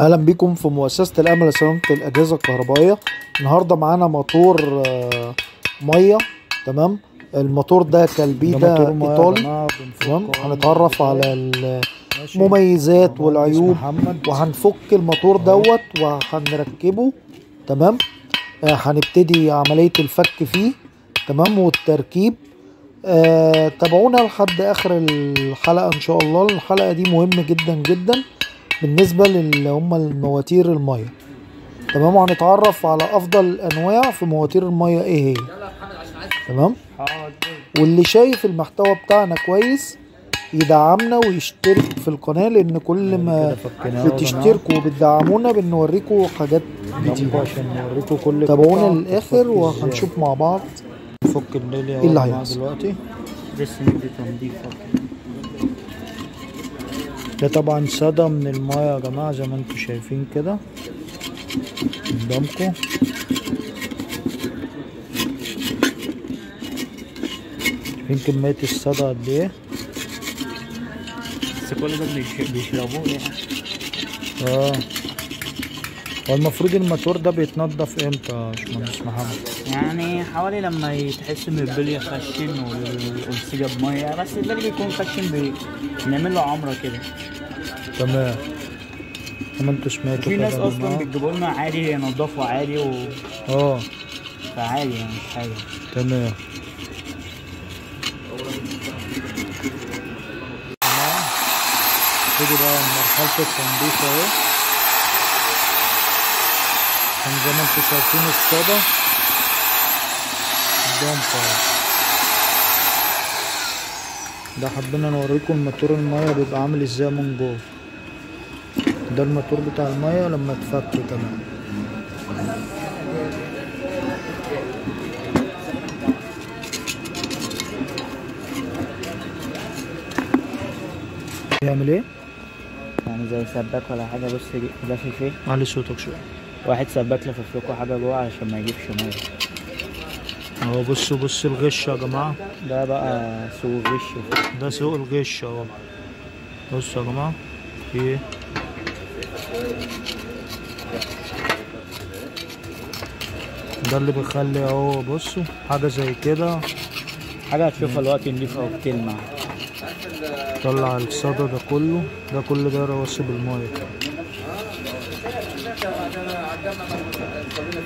أهلا بيكم في مؤسسة الأمل لصيانة الأجهزة الكهربائية. النهاردة معانا موتور آه، مية تمام؟ الموتور ده كالبيتا إيطالي. تمام؟ هنتعرف على المميزات والعيوب. وهنفك الموتور دوت وهنركبه تمام؟ آه، هنبتدي عملية الفك فيه تمام؟ والتركيب. آه، تابعونا لحد آخر الحلقة إن شاء الله. الحلقة دي مهمة جدا جدا. بالنسبة اللي هم المواتير المية. تمام؟ وهنتعرف على أفضل الانواع في مواتير المية إيه هي. تمام؟ واللي شايف المحتوى بتاعنا كويس يدعمنا ويشترك في القناة لأن كل ما بتشتركوا وبتدعمونا بنوريكم حاجات جديدة عشان نوريكم كل تابعونا للاخر وهنشوف مع بعض. إزاي. نفك الليل إيه اللي هيحصل؟ دلوقتي. لسه ندي تنظيف ده طبعا صدى من المايه يا جماعة زي ما أنتم شايفين كده. قدامكم. شايفين كمية الصدى قد إيه؟ بس كل ده بيش- بيشربوه يعني. آه. هو المفروض الموتور ده بيتنضف إمتى يا باشمهندس محمد؟ يعني حوالي لما تحس إن البلي خشن وال- والسيجا بميه بس البلي بيكون خشن بنعمل له عمرة كده. تمام. ما أنتوا سمعتوا في ناس أصلا. بتجيبوا لنا عادي ينضفوا عادي و... آه. فعادي يعني مش حاجة. تمام. نبتدي بقى مرحلة التنظيف أهو. كان زي ما أنتوا شايفين الصدى. اهو ده حبينا نوريكم الموتور المية بيبقى عامل إزاي من جوه. ده الموتور بتاع المية لما اتفك تمام بيعمل إيه؟ يعني زي سباك ولا حاجة بص لافف إيه علي صوتك شوية. واحد سباك لفف لكم حاجة جوه عشان ما يجيبش مية. اهو بصوا بصوا الغش يا جماعة. ده بقى سوق غش ده سوق الغش اهو. بصوا يا جماعة في إيه ده اللي بيخلي اهو بصوا حاجة زي كده. حاجة هتشوفها دلوقتي نضيفة وبتلمع طلع الصدى ده كله ده كل ده رواسب المايه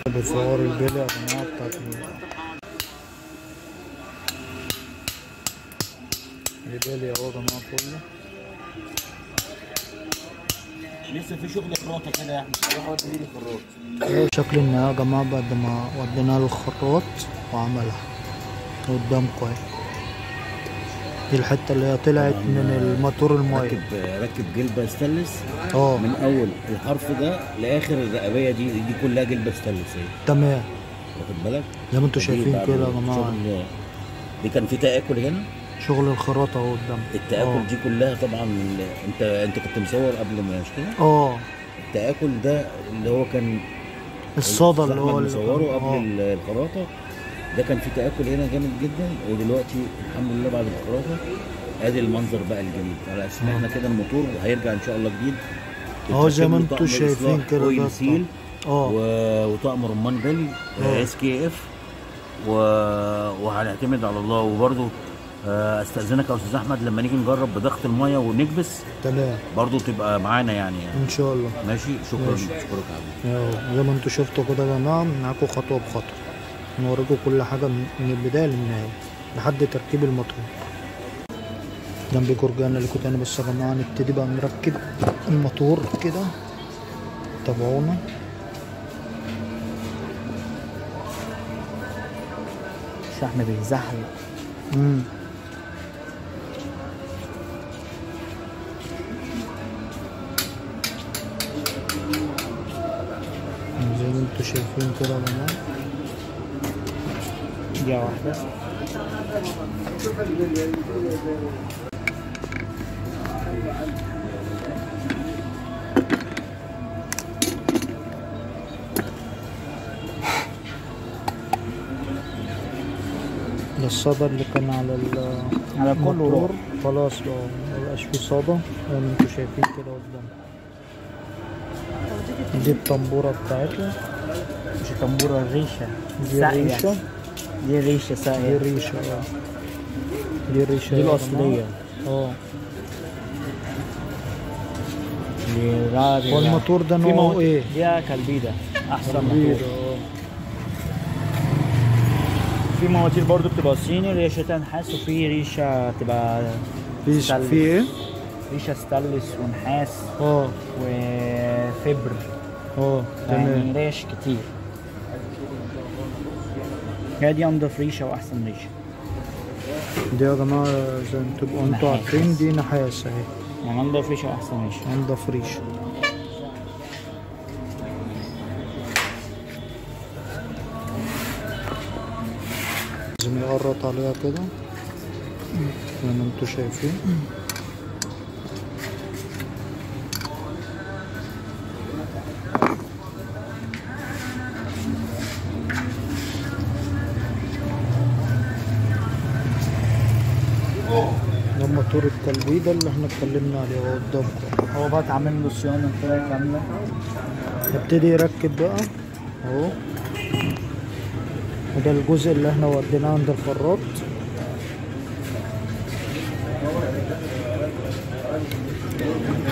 بفوار البلي يا جماعة بتاعت البلي أهو يا جماعة كله. لسه في شغل خراطه كده يا أحمد. روح ودي لي خراط إيه شكل النهاية يا جماعة بعد ما وديناها للخراط وعملها. قدامكم اهي دي الحتة اللي هي طلعت من الموتور المايه ركب ركب جلبة ستانلس. آه. من أول الحرف ده لآخر الرقبية دي دي كلها جلبة ستانلس. اهي تمام. واخد بالك؟ زي ما أنتوا شايفين كده يا جماعة. شغل- دي كان في تآكل هنا؟ شغل الخراطة اهو قدامكم التآكل دي كلها طبعا انت أنت كنت مصور قبل ما مش كده آه. التآكل ده اللي هو كان الصدى اللي هو اللي مصوره قبل آه. ال- الخراطة ده كان في تآكل هنا جامد جدا ودلوقتي الحمد لله بعد الخراطة آدي المنظر بقى الجديد على أساس إن إحنا كده الموتور هيرجع إن شاء الله جديد. اهو زي ما انتم شايفين كده ده seal آه. وطقم رمان آه. SKF وهنعتمد على الله. وبرضو آه، استاذنك يا أستاذ أحمد لما نيجي نجرب بضغط المية ونكبس. تمام. برضو تبقى معانا يعني, يعني. إن شاء الله. ماشي؟ شكرا. ماشي. اشكرك يا زي ما أنتوا شفتوا كده يا جماعة معاكم خطوة بخطوة. نوريكم كل حاجة من البداية للنهاية لحد تركيب الموتور جنبي رجعنا لكم تاني بس يا جماعة نبتدي بقى نركب الموتور كده. تابعونا. الشحم بيزحلق. امم شايفين كده دقيقة واحدة. ده الصدى اللي كان على على كله الموتور. روح خلاص آه مبقاش فيه صدى. زي ما أنتوا شايفين كده قدام. دي الطنبورة بتاعتها مش الطنبوره الريشة. دي. الريشة دي ريشة دي ساقيه الريشة آه. دي الريشة دي. الأصلية. آه. دي ده- والموتور ده نوعه إيه؟ دي Calpeda أحسن موتور. آه. في مواتير برضو بتبقى صيني ريشه نحاس وفي ريشة تبقى ستانلس. في إيه؟ ريشة ستانلس ونحاس آه. وفبر. آه يعني تمام. ريش كتير. هي دي انضف ريشه واحسن ريشه دي يا جماعة زي ما تبقوا أنتوا. عارفين دي نحاس اهي يعني انضف ريشه واحسن ريشه انضف ريشة لازم يقرط عليها كده زي ما أنتوا شايفين موتور التلويدة اللي إحنا اتكلمنا عليه اهو قدامكم. هو بقى اتعمل له صيانة كده كاملة. نبتدي يركب بقى. اهو. وده الجزء اللي إحنا وديناه عند الخراط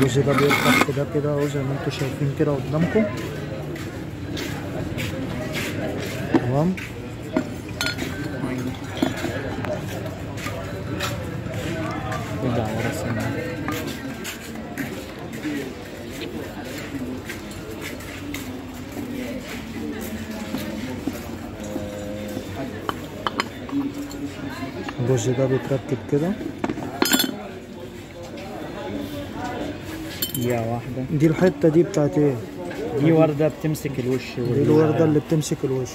الجزء ده بيركب كده كده اهو زي ما أنتوا شايفين كده قدامكم. تمام. بيتركب كده. دقيقة واحدة. دي الحتة دي بتاعت إيه؟ دي وردة بتمسك الوش دي الوردة اللي بتمسك الوش.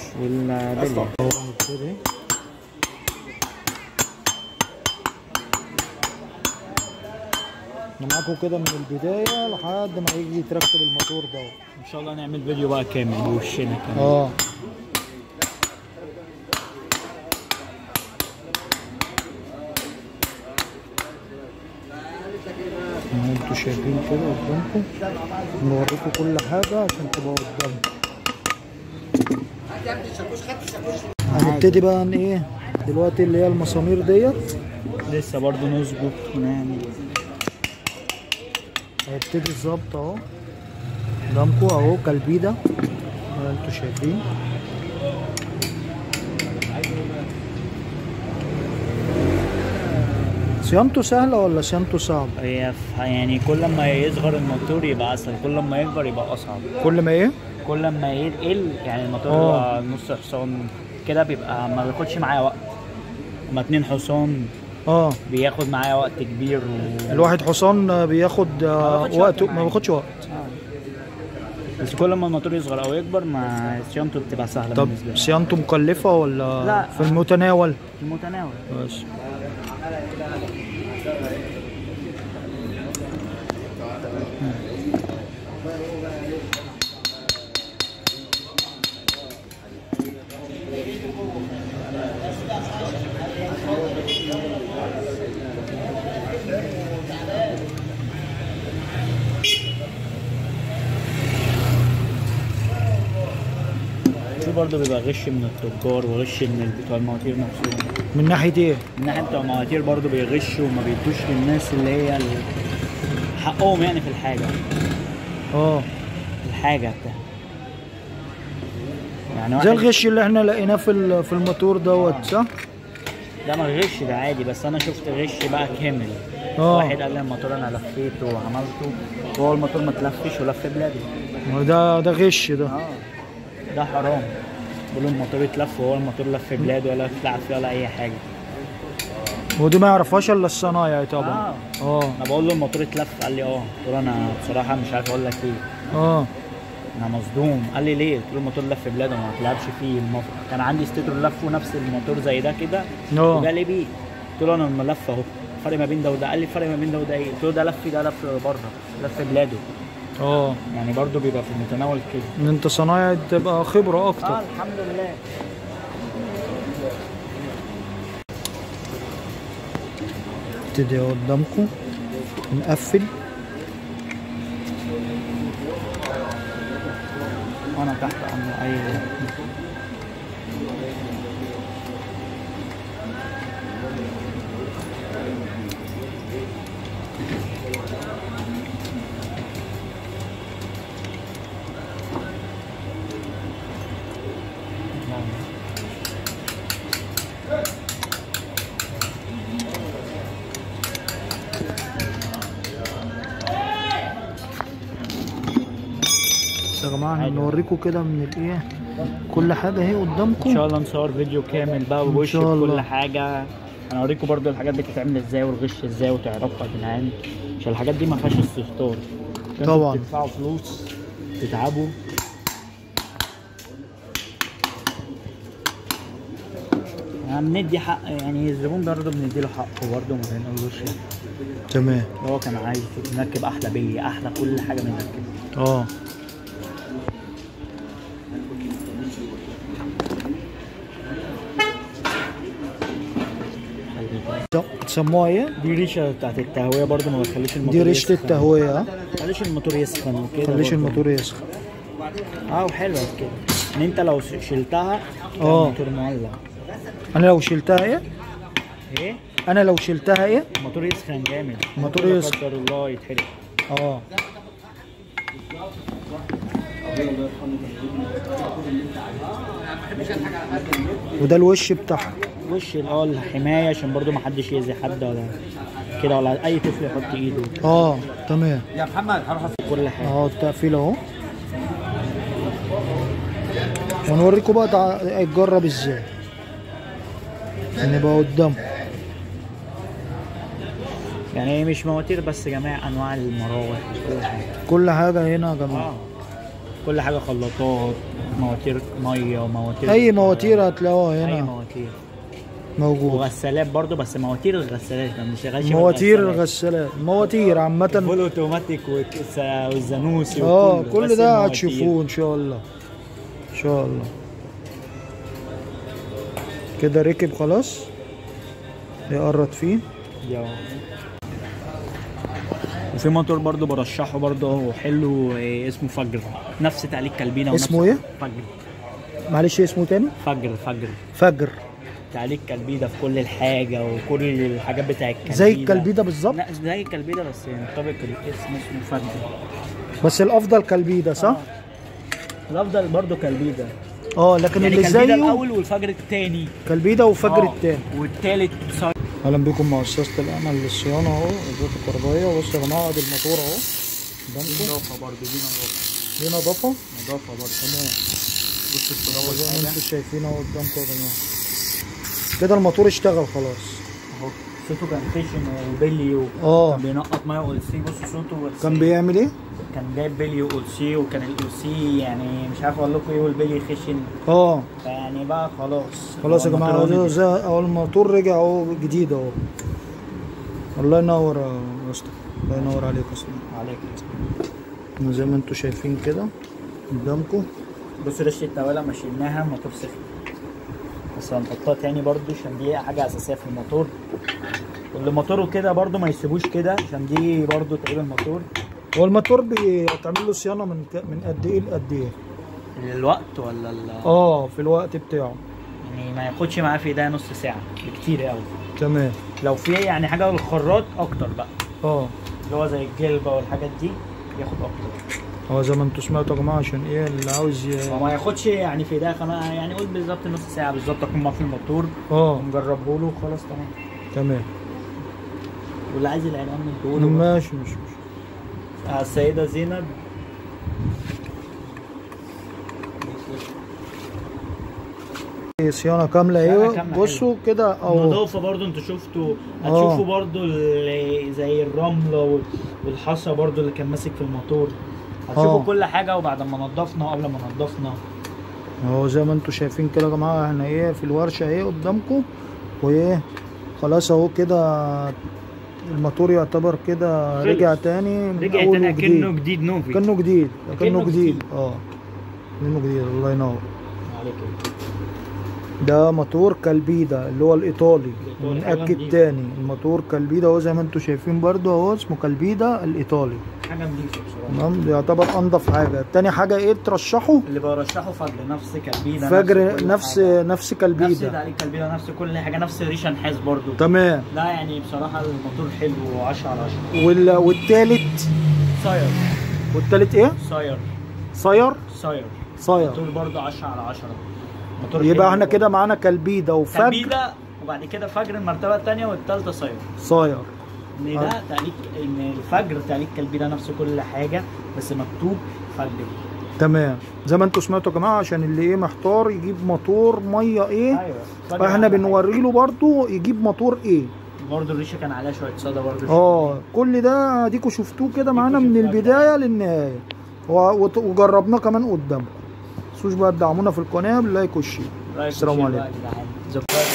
إحنا معاكم كده من البداية لحد ما يجي يتركب الموتور ده. إن شاء الله نعمل فيديو بقى كامل بوشنا كمان. آه اهو أنتوا شايفين كده قدامكم نوريكم كل حاجة عشان تبقى قدامكم هنبتدي بقى إن إيه؟ دلوقتي اللي هي المسامير ديت. لسه برضو نظبط ونعمل. هيبتدي الظبط أهو. قدامكم أهو ما أنتوا شايفين. صيانته سهلة ولا صيانته صعبة؟ هي يعني كل ما يصغر الموتور يبقى أسهل كل ما يكبر يبقى أصعب كل ما إيه؟ كل ما يقل يعني الموتور آه. نص حصان كده بيبقى ما بياخدش معايا وقت اما اتنين حصان آه بياخد معايا وقت كبير و... الواحد حصان بياخد آه، وقت ما. بياخدش وقت بس كل ما الموتور يصغر أو يكبر ما صيانته بتبقى سهلة طب صيانته مكلفة ولا لا. في المتناول؟ في المتناول بس في برضه بيبقى غش من التجار وغش من بتوع المواتير نفسهم. من ناحية إيه؟ من ناحية بتوع المواتير برضه بيغشوا وما بيدوش للناس اللي هي حقهم يعني في الحاجة. آه. الحاجة بتاع. يعني زي الغش اللي إحنا لقيناه في في الموتور دوت صح؟ ده ما غش ده عادي بس أنا شفت غش بقى كامل. آه. واحد قال لي الموتور أنا لفيته وعملته وهو الموتور ما تلفش ولف بلاده ما ده ده غش ده. آه. ده حرام. بيقولوا الموتور اتلف وهو الموتور لف بلاده ولا اتلعب فيه ولا أي حاجة. ودي ما يعرفهاش إلا الصنايعي طبعا. آه. آه. أنا بقول له الموتور اتلف قال لي آه. قلت له أنا بصراحة مش عارف أقول لك إيه. آه. أنا مصدوم. قال لي ليه؟ قلت له الموتور لف بلاده ما تلعبش فيه. الموتور كان عندي stator لفه نفس الموتور زي ده كده. آه. وجالي بيه. قلت له أنا الملف أهو. الفرق ما بين ده وده. قال لي الفرق ما بين ده وده إيه؟ قلت له ده لف ده لف بره لف بلاده. آه. يعني برضه بيبقى في المتناول كده. إن أنت صنايعي تبقى خبرة آه أكتر الحمد لله. نبتدي قدامكم نقفل. وأنا تحت أمر أي هنوريكم كده من الايه كل حاجة أهي إن قدامكم شاء الله نصور فيديو كامل بقى ووش. بكل حاجة. هنوريكم برضو الحاجات دي بتتعمل إزاي والغش إزاي وتعرفها يا جدعان. عشان الحاجات دي ما فيهاش استهتار. طبعاً. بتدفعوا فلوس تتعبوا. يعني بندي حق يعني الزبون برضه بنديله حقه برضه ما بنقولوش يعني. تمام. هو كان عايز نركب أحلى بلي أحلى كل حاجة بنركب آه. تسموها إيه؟ دي ريشة بتاعت التهوية برضه ما بتخليش الموتور دي ريشة. التهوية ها ما تخليش الموتور يسخن وكده خليش برضه. الموتور يسخن. آه وحلوة كده. إن أنت لو شلتها آه. الموتور مولع أنا لو شلتها إيه؟ إيه؟ أنا لو شلتها إيه؟ الموتور يسخن جامد. الموتور لا يسخن. قدر الله يتحرق. آه. وده الوش بتاعها. وش آه الحماية عشان برضو ما حدش يأذي حد ولا كده ولا أي طفل يحط إيده. آه تمام. كل حاجة. اهو التقفيل اهو ونوريكم بقى يتجرب إزاي. نبقى قدامكم يعني هي مش مواتير بس جميع أنواع المراوح كل حاجة. كل حاجة هنا يا جماعة. آه. كل حاجة خلاطات مواتير مية مواتير أي مواتير هتلاقوها أي هنا مواتير. موجود. وغسالات برضو بس مواتير الغسالات ما بنشغلش مواتير. الغسالات. مواتير عامة. ال full automatic والزانوسي آه كل ده. هتشوفوه إن شاء الله. إن شاء الله. كده ركب خلاص. يقرط فيه. يا. وفي موتور برضو برشحه برضو هو حلو إيه، اسمه فجر. نفس تعليق كلبينا اسمه إيه؟ فجر. معلش اسمه تاني؟ فجر فجر. فجر. تعليق كلبيده في كل الحاجة وكل الحاجات بتاع الكلبيده زي الكلبيده بالظبط؟ لا زي الكلبيده بس ينطبق الاسم اسمه فجر بس الأفضل كلبيده صح؟ الأفضل برضو كلبيده آه لكن يعني اللي زيه الأول والفجر الثاني كلبيده وفجر التاني. والثالث أهلا بكم مؤسسة الأمل للصيانة أهو ازازة الكهربائية. بصوا يا جماعة أدي الموتور أهو. قدامكم نظافة برضو دي نظافة. دي نظافة؟ نظافة برضو تمام. بص زي ما أنتم شايفين أهو قدامكم يا جماعة كده الموتور اشتغل خلاص. أهو. صوته كان خشن وبلي و... آه. كان بينقط ميه والسي بص صوته والسي كان بيعمل إيه؟ كان جايب بلي والسي وكان السي يعني مش عارف أقول لكم إيه والبلي خشن آه. فيعني بقى خلاص. خلاص يا نضيف. زي اهو الموتور رجع أهو جديد أهو. الله ينور يا اسطى الله ينور عليك يا اسطى عليك زي ما أنتم شايفين كده قدامكم. بص رشة التوالة ما شلناها الموتور سخن بس هنحطها تاني برضو عشان دي حاجة أساسية في الموتور. واللي موتوره كده برضو ما يسيبوش كده عشان دي برضو تعيب الموتور هو الموتور بيتعمل له صيانة من ك- من قد إيه لقد إيه؟ الوقت ولا ال... آه في الوقت بتاعه. يعني ما ياخدش معاه في ده نص ساعة بكتير قوي تمام. لو في يعني حاجة للخراط أكتر بقى. آه. اللي هو زي الجلبة والحاجات دي ياخد أكتر. هو زي ما أنتوا سمعتوا يا جماعة عشان إيه؟ اللي عاوز ي... فما ياخدش يعني في ده كمان يعني قول بالظبط نص ساعة بالظبط أكون معاه في الموتور. آه. ونجربه له وخلاص تمام. تمام. واللي عايز العنوان نديهوله ماشي مش مش آه، السيدة زينب. صيانة كاملة؟ صيانة أيوه. بصوا كده اهو نظافة برضو أنتوا شفتوا. هتشوفوا برضو ال- زي الرملة وال- والحصى برضو اللي كان ماسك في الموتور. هتشوفوا آه. كل حاجة وبعد ما نضفنا وقبل ما نضفنا أهو زي ما أنتوا شايفين كده يا جماعة إحنا إيه في الورشة اهي قدامكم وايه خلاص اهو كده الموتور يعتبر كده. رجع تاني رجع تاني. كأنه جديد نوفي كأنه جديد كأنه جديد. آه كأنه جديد الله ينور عليك ده موتور كالبيدا اللي هو الإيطالي ونأكد. تاني. الموتور كالبيدا اهو زي ما أنتم شايفين برضو اهو اسمه كالبيدا الإيطالي. حاجة نضيفه بصراحة. تمام؟ يعتبر أنضف حاجة. تاني حاجة إيه ترشحه؟ اللي برشحه فجر نفس كلبيده فجر كل نفس حاجة. نفس نفس كالبيدا. نفس كل حاجة نفس ريشة نحاس برضو تمام. لا يعني بصراحة الموتور حلو 10 على 10 وال... والتالت؟ صاير والتالت إيه؟ صاير صاير صاير موتور برضو 10 على 10 موتور يبقى. إحنا كده معانا كالبيدا وفجر. كلبيده وبعد كده فجر المرتبه الثانية والثالثه صاير صاير ان ده تعليق ان الفجر تعليق Calpeda نفس كل حاجة بس مكتوب فجر. تمام. زي ما أنتم سمعتوا يا جماعة عشان اللي إيه محتار يجيب موتور مية إيه. أيوه. فاحنا. بنوري له برضو يجيب موتور إيه برضه الريشة كان عليها شوية صدى برضه. آه كل ده اديكوا شفتوه كده معانا من البداية للنهاية. وجربناه كمان قدامكم متنسوش بقى تدعمونا في القناه بال like وال share السلام عليكم. بقى يا جدعان. زبادة.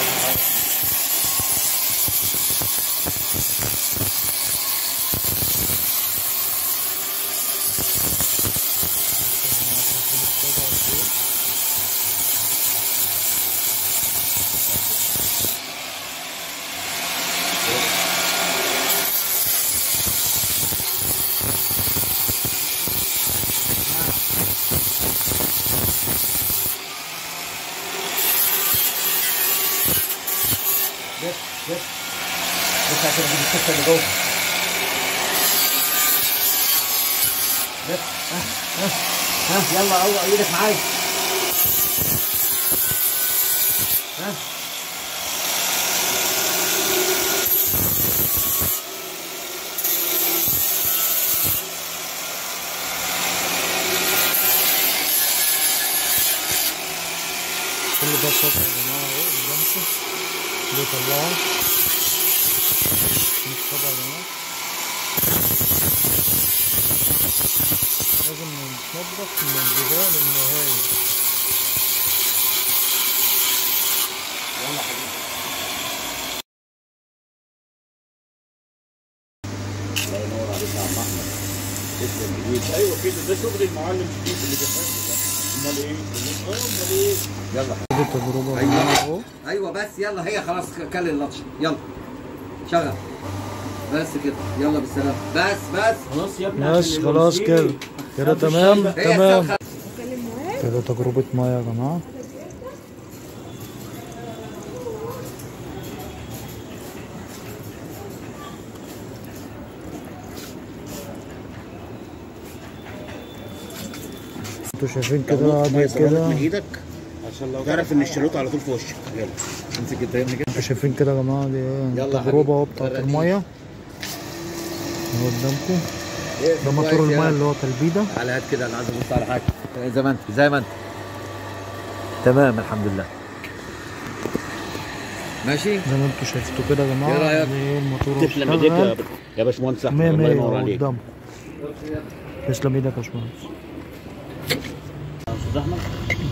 بس بس بس عشان أجيب الكفه اللي جوه بس ها ها ها يلا يلا إيدك معايا ها كل ده صوت يا جماعة اهو قدامكم بيطلعوا لازم نتنضف من البدايه للنهاية. الله ينور عليك يا عم احمد تسلم أيوه كده ده شغل المعلم الجديد اللي بيحبه ده امال إيه؟ امال إيه؟ يلا دي تجربة يا جماعة اهو أيوه بس يلا هي خلاص كل اللطش يلا. شغل. بس كده. يلا بالسلامة. بس بس. خلاص يا ابني عشان خلاص. كده كده تمام تمام. كده تجربة مية يا جماعة. أنتوا شايفين كده صغيرة كده؟ من إيدك. عشان لو تعرف ان الشريط على طول في وشك. يلا. امسك التاني كده أنتوا شايفين كده يا جماعة دي إيه؟ تجربة اهو. بتاعت اهو قدامكم ده موتور يا- اللي هو تلبيدة. على هات كده أنا عايز ابص على حاجة زي ما انت زي ما انت. تمام الحمد لله. ماشي؟ زي ما أنتوا شايفتوا كده يا جماعة إيه إيه الموتور تسلم ايديك يا باشمهندس أحمد الله ينور عليك. قدامكم تسلم إيدك يا باشمهندس. يا أستاذ أحمد؟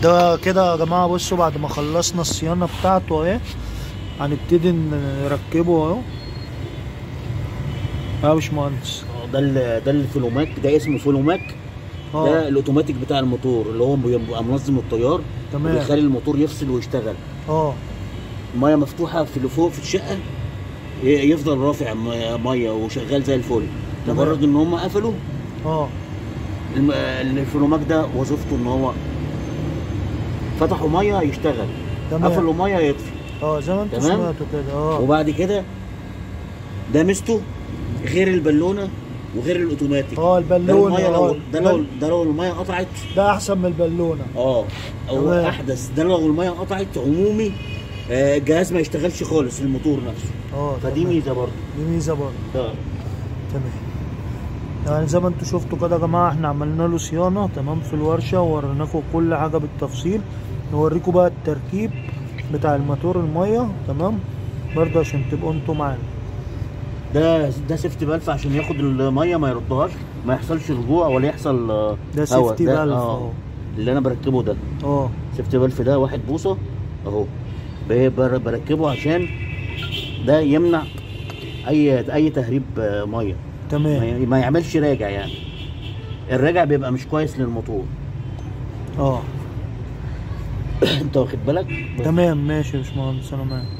ده كده يا جماعة بصوا بعد ما خلصنا الصيانة بتاعته اهي هنبتدي نركبه اهو. آه يا باشمهندس. ده ده الفلوماك ده اسمه فلوماك ده آه الأوتوماتيك بتاع الموتور اللي هو بيبقى منظم التيار تمام. وبيخلي الموتور يفصل ويشتغل. آه. الميه مفتوحة في اللي فوق في الشقة يفضل رافع مية وشغال زي الفل. مجرد إن هم قفلوا. آه. الم- الفلوماك ده وظيفته إن هو فتحوا مية يشتغل. تمام. قفلوا مية يطفي. آه زي ما تمام. سمعتوا كده آه. وبعد كده ده ميزته غير البالونة وغير الأوتوماتيك. آه ده البالونة المية لو آه ده لو ده لو المية قطعت. ده أحسن من البالونة. آه تمام. أحدث. ده لو المية قطعت عمومي آه، الجهاز ما يشتغلش خالص الموتور نفسه. آه فدي. ميزة برضه. دي ميزة برضه. ده تمام. يعني زي ما أنتوا شفتوا كده يا جماعة إحنا عملنا له صيانة تمام في الورشة ووريناكم كل حاجة بالتفصيل. نوريكم بقى التركيب بتاع الموتور المية تمام برضه عشان تبقوا أنتوا معانا. ده ده سيفتي بلف عشان ياخد المية ما يردهاش ما يحصلش رجوع ولا يحصل آه، ده. سيفتي بلف آه اللي أنا بركبه ده. آه. سيفتي بلف ده واحد بوصة أهو. بركبه عشان ده يمنع أي أي تهريب آه، مية. ما تمام ما يعملش راجع يعني. الراجع بيبقى مش كويس للموتور. آه. أنت واخد بالك؟ تمام ماشي يا باشمهندس أنا معاك.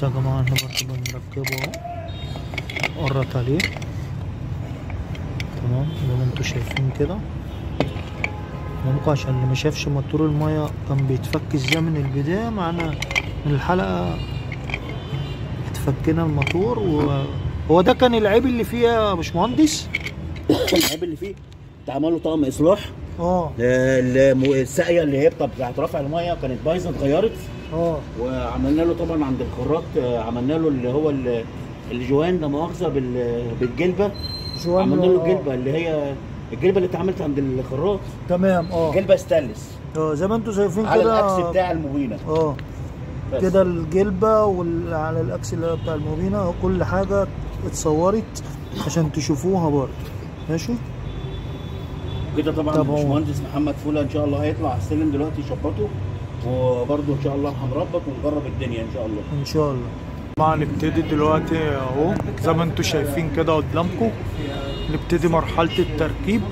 بس يا جماعة بنركبه قرط عليه تمام؟ زي ما أنتوا شايفين كده. ممكن عشان اللي ما شافش موتور المية كان بيتفك إزاي من البداية. معانا من الحلقة اتفكنا الموتور وهو ده كان العيب اللي فيها يا باشمهندس؟ العيب اللي فيه؟ اتعمل له طقم إصلاح. آه. الم- الساقية اللي هي بتاع- بتاعت رفع الميه كانت بايظة اتغيرت. آه. وعملنا له طبعا عند الخراط آه، عملنا له اللي هو ال- الجوان لا مؤاخذة بال- بالجلبة. جوان عملنا له آه. الجلبة اللي هي الجلبة اللي اتعملت عند الخراط تمام آه. جلبة ستانلس. آه زي ما أنتوا شايفين على كده. الاكس بتاع المبينه آه. كده الجلبة وعلى الاكس اللي بتاع المبينة كل حاجة اتصورت عشان تشوفوها برضه. ماشي؟ كده طبعا الباشمهندس محمد فوله إن شاء الله هيطلع على السلم دلوقتي يشبطه. وبرده إن شاء الله هنربط ونجرب الدنيا إن شاء الله. إن شاء الله. طبعا نبتدي دلوقتي أهو. زي ما أنتوا شايفين كده قدامكم. نبتدي مرحلة التركيب.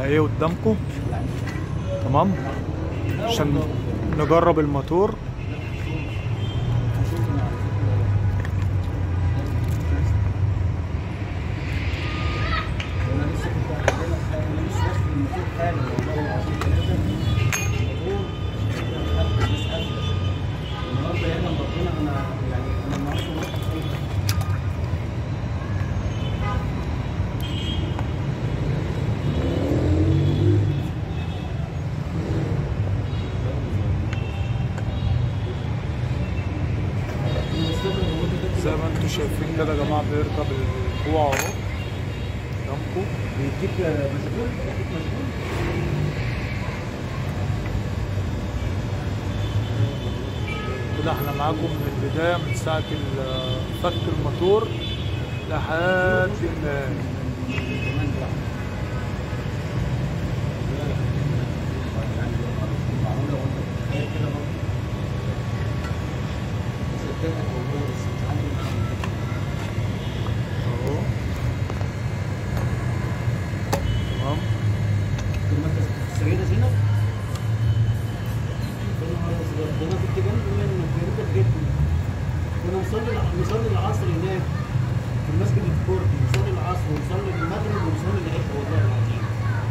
أهي قدامكم. تمام. عشان نجرب الموتور. كده إحنا معاكم من البداية من ساعة ال- فك الموتور لحد النهاية اهو تمام السيدة زينب ده أنا كنت جنب من جنب جدا كنا نصلي نصلي العصر هناك في المسجد الكردي نصلي العصر ونصلي المغرب ونصلي العشاء والله العظيم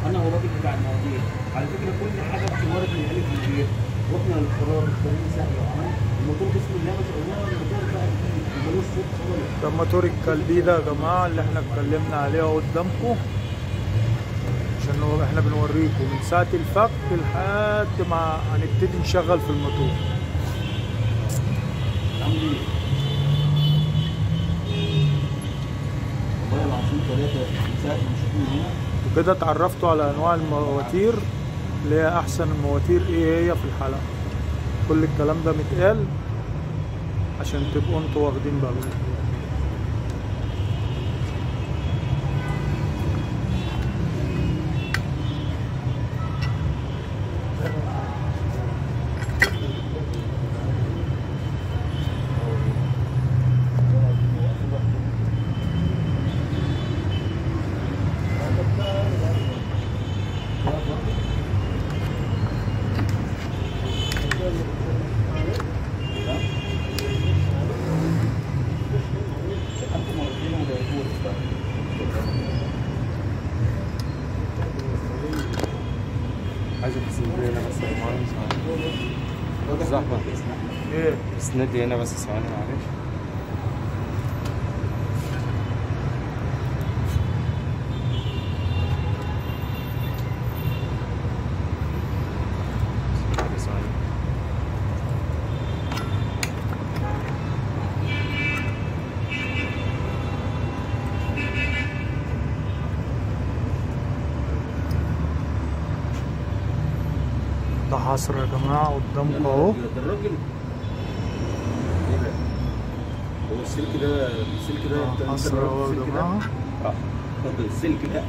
أنا والراجل بتاع المواضيع على فكره كل حاجة بتمرض من الالف للبيت رحنا للقرار الطريق سهل وعمل الموتور بسم الله ما شاء الله الموتور بقى جديد ملوش صوت خالص ده موتور الكلبي ده يا جماعة اللي إحنا اتكلمنا عليه قدامكم. عشان إحنا بنوريكم من ساعة الفك لحد ما هنبتدي نشغل في الموتور. وكده اتعرفتوا على انواع المواتير اللي هي احسن المواتير إيه هي في الحلقة. كل الكلام ده متقال عشان تبقوا أنتوا واخدين بالكم. إيه اسندي هنا بس ثواني معلش ثواني. ده حصر يا جماعة قدامكم اهو ده الراجل إيه ده؟ هو السلك ده السلك ده انت- أنت يا السلك ده؟ آه السلك ده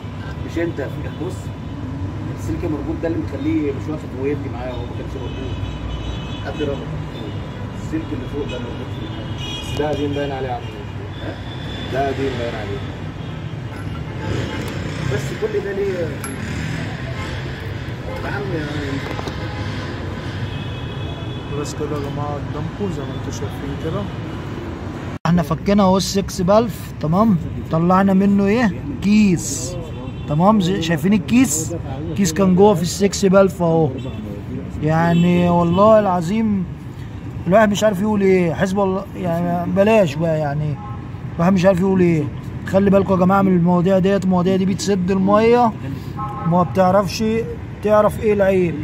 مش أنت في بص السلك مربوط ده اللي مخليه مش واخد ويدي معايا هو ما كانش مربوط. قد ربط؟ السلك اللي فوق ده مربوط فيه. ده قديم باين عليه يا عم. ده قديم باين عليه. بس كل ده ليه؟ يا عم بس كده يا جماعة قدامكم زي ما أنتم شايفين كده؟ إحنا فكينا اهو ال check بلف تمام؟ طلعنا منه إيه؟ كيس تمام؟ شايفين الكيس؟ كيس كان جوه في ال check بلف اهو. يعني والله العظيم الواحد مش عارف يقول إيه حسب الله يعني بلاش بقى يعني. الواحد مش عارف يقول إيه. خلي بالكم يا جماعة من المواضيع ديت المواضيع دي بتسد المية. ما بتعرفش تعرف إيه العيب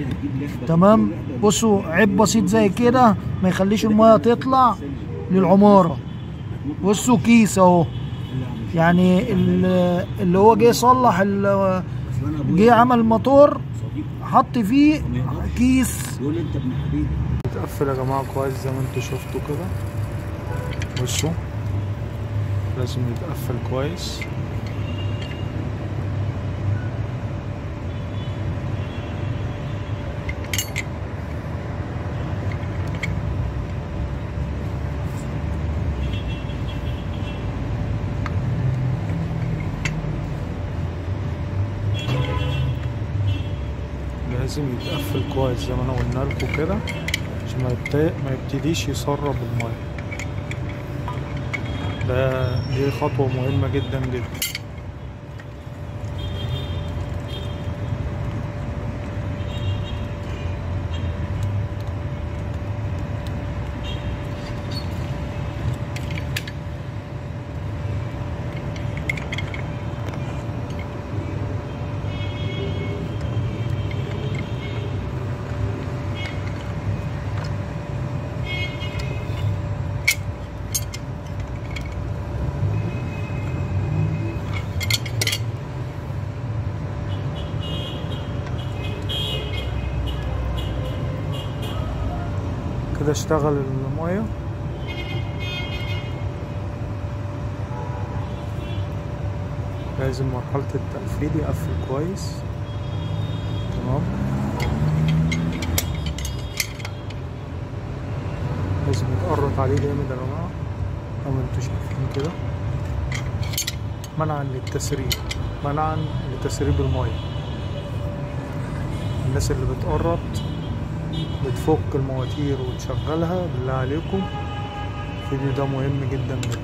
تمام؟ بصوا عيب بسيط زي كده ما يخليش المية تطلع للعمارة. بصوا كيس اهو. يعني ال- اللي هو جه يصلح جه عمل الموتور حط فيه كيس. يتقفل يا جماعة كويس زي ما أنتوا شفتوا كده. بصوا لازم يتقفل كويس. لازم يتقفل كويس زي ما انا قلنا لكم كده عشان ما يبت- ما يبتديش يسرب المية. ده دي خطوة مهمة جدا جدا. كده اشتغل المية لازم مرحلة التقفيل يقفل كويس. تمام. لازم يتقرط عليه جامد يا جماعة. ما أنتوا شايفين كده. منعا للتسريب. منعا لتسريب المية الناس اللي بتقرط بتفك المواتير وتشغلها. بالله عليكم. الفيديو ده مهم جدا جدا.